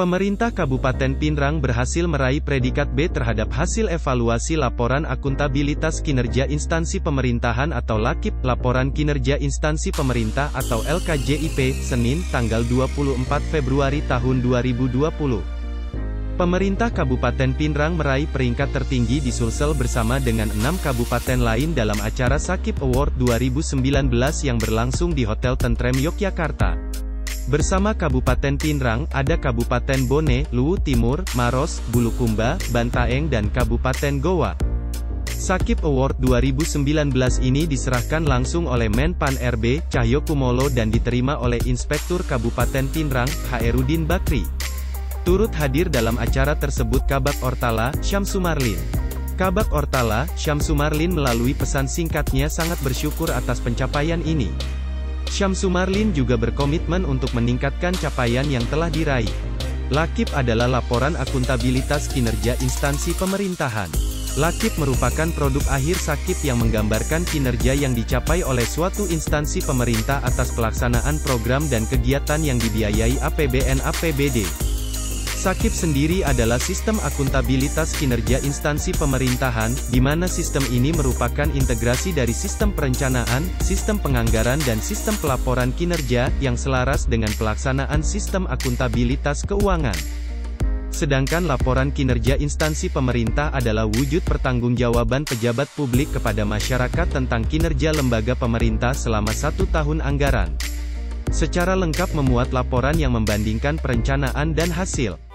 Pemerintah Kabupaten Pinrang berhasil meraih predikat B terhadap hasil evaluasi laporan akuntabilitas kinerja instansi pemerintahan atau LAKIP, laporan kinerja instansi pemerintah atau LKJIP, Senin, tanggal 24 Februari tahun 2020. Pemerintah Kabupaten Pinrang meraih peringkat tertinggi di Sulsel bersama dengan enam kabupaten lain dalam acara Sakip Award 2019 yang berlangsung di Hotel Tentrem Yogyakarta. Bersama Kabupaten Pinrang, ada Kabupaten Bone, Luwu Timur, Maros, Bulukumba, Bantaeng dan Kabupaten Goa. Sakip Award 2019 ini diserahkan langsung oleh Menpan RB, Cahyo Kumolo dan diterima oleh Inspektur Kabupaten Pinrang, Hairudin Bakri. Turut hadir dalam acara tersebut Kabak Ortala, Syamsumarlin. Kabak Ortala, Syamsumarlin melalui pesan singkatnya sangat bersyukur atas pencapaian ini. Syamsu Marlin juga berkomitmen untuk meningkatkan capaian yang telah diraih. Lakip adalah laporan akuntabilitas kinerja instansi pemerintahan. Lakip merupakan produk akhir sakit yang menggambarkan kinerja yang dicapai oleh suatu instansi pemerintah atas pelaksanaan program dan kegiatan yang dibiayai APBN APBD. Sakip sendiri adalah sistem akuntabilitas kinerja instansi pemerintahan, di mana sistem ini merupakan integrasi dari sistem perencanaan, sistem penganggaran dan sistem pelaporan kinerja, yang selaras dengan pelaksanaan sistem akuntabilitas keuangan. Sedangkan laporan kinerja instansi pemerintah adalah wujud pertanggungjawaban pejabat publik kepada masyarakat tentang kinerja lembaga pemerintah selama satu tahun anggaran. Secara lengkap memuat laporan yang membandingkan perencanaan dan hasil.